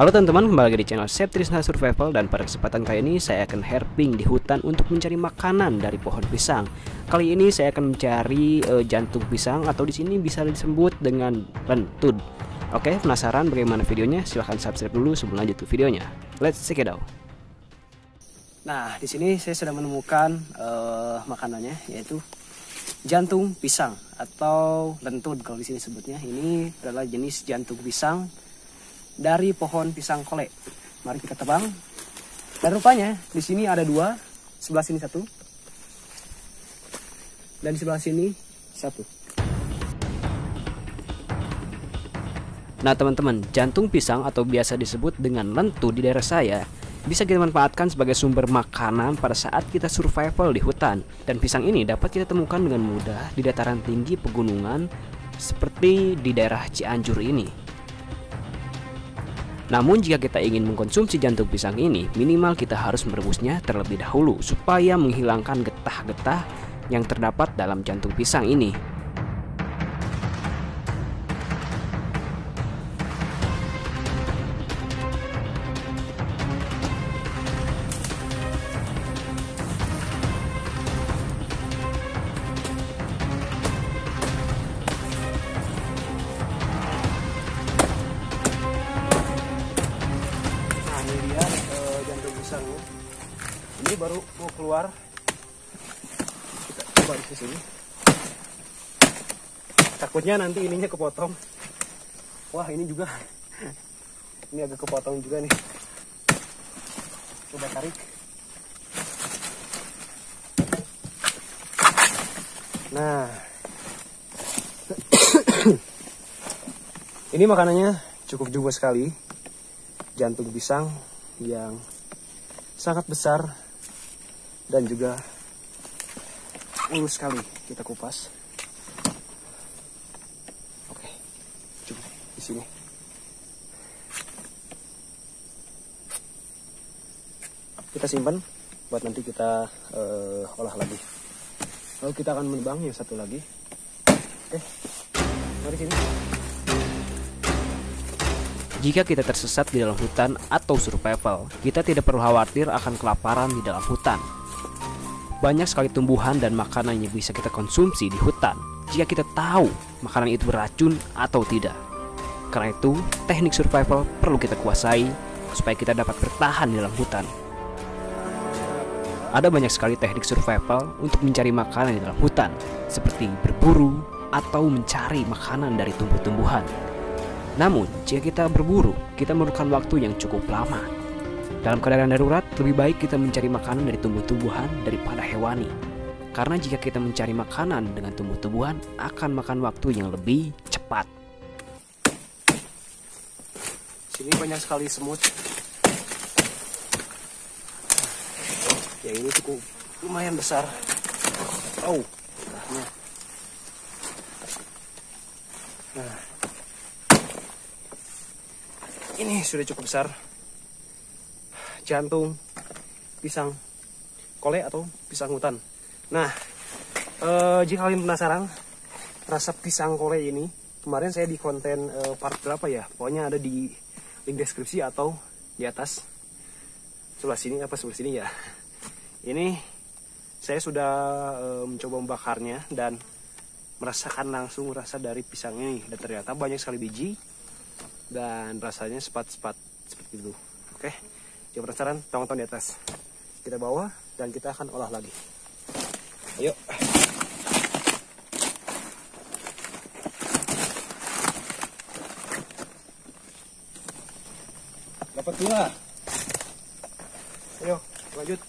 Halo teman-teman, kembali lagi di channel Septrisna Survival dan pada kesempatan kali ini saya akan herping di hutan untuk mencari makanan dari pohon pisang. Kali ini saya akan mencari uh, jantung pisang atau di sini bisa disebut dengan lentud. Oke, penasaran bagaimana videonya? Silahkan subscribe dulu sebelum lanjut ke videonya. Let's check it out. Nah, di sini saya sudah menemukan uh, makanannya yaitu jantung pisang atau lentud kalau di sini sebutnya. Ini adalah jenis jantung pisang dari pohon pisang kole. Mari kita tebang. Dan rupanya di sini ada dua, sebelah sini satu, dan di sebelah sini satu. Nah teman-teman, jantung pisang atau biasa disebut dengan lentu di daerah saya bisa kita manfaatkan sebagai sumber makanan pada saat kita survival di hutan. Dan pisang ini dapat kita temukan dengan mudah di dataran tinggi pegunungan seperti di daerah Cianjur ini. Namun jika kita ingin mengkonsumsi jantung pisang ini, minimal kita harus merebusnya terlebih dahulu supaya menghilangkan getah-getah yang terdapat dalam jantung pisang ini. Ini. Baru mau keluar. Kita coba di sini. Takutnya nanti ininya kepotong. Wah ini juga. Ini agak kepotong juga nih. Coba tarik. Nah. Ini makanannya cukup juga sekali jantung pisang yang sangat besar dan juga mulus sekali kita kupas. Oke, cukup di sini. Kita simpan buat nanti kita uh, olah lagi. Lalu kita akan menebang yang satu lagi. Oke, mari sini. Jika kita tersesat di dalam hutan atau survival, kita tidak perlu khawatir akan kelaparan di dalam hutan. Banyak sekali tumbuhan dan makanan yang bisa kita konsumsi di hutan jika kita tahu makanan itu beracun atau tidak. Karena itu, teknik survival perlu kita kuasai supaya kita dapat bertahan di dalam hutan. Ada banyak sekali teknik survival untuk mencari makanan di dalam hutan, seperti berburu atau mencari makanan dari tumbuh-tumbuhan. Namun, jika kita berburu, kita memerlukan waktu yang cukup lama. Dalam keadaan darurat, lebih baik kita mencari makanan dari tumbuh-tumbuhan daripada hewani. Karena jika kita mencari makanan dengan tumbuh-tumbuhan, akan makan waktu yang lebih cepat. Sini banyak sekali semut. Ya ini cukup lumayan besar. Oh, nah ini sudah cukup besar. Jantung pisang kole atau pisang hutan. Nah eh, jika kalian penasaran rasa pisang kole ini kemarin saya di konten eh, part berapa ya? Pokoknya ada di link deskripsi atau di atas sebelah sini apa sebelah sini ya? Ini saya sudah eh, mencoba membakarnya dan merasakan langsung rasa dari pisang ini dan ternyata banyak sekali biji dan rasanya sepat-sepat seperti itu. Oke jika penasaran tonton di atas. Kita bawa dan kita akan olah lagi. Ayo. Dapat dua. Ayo lanjut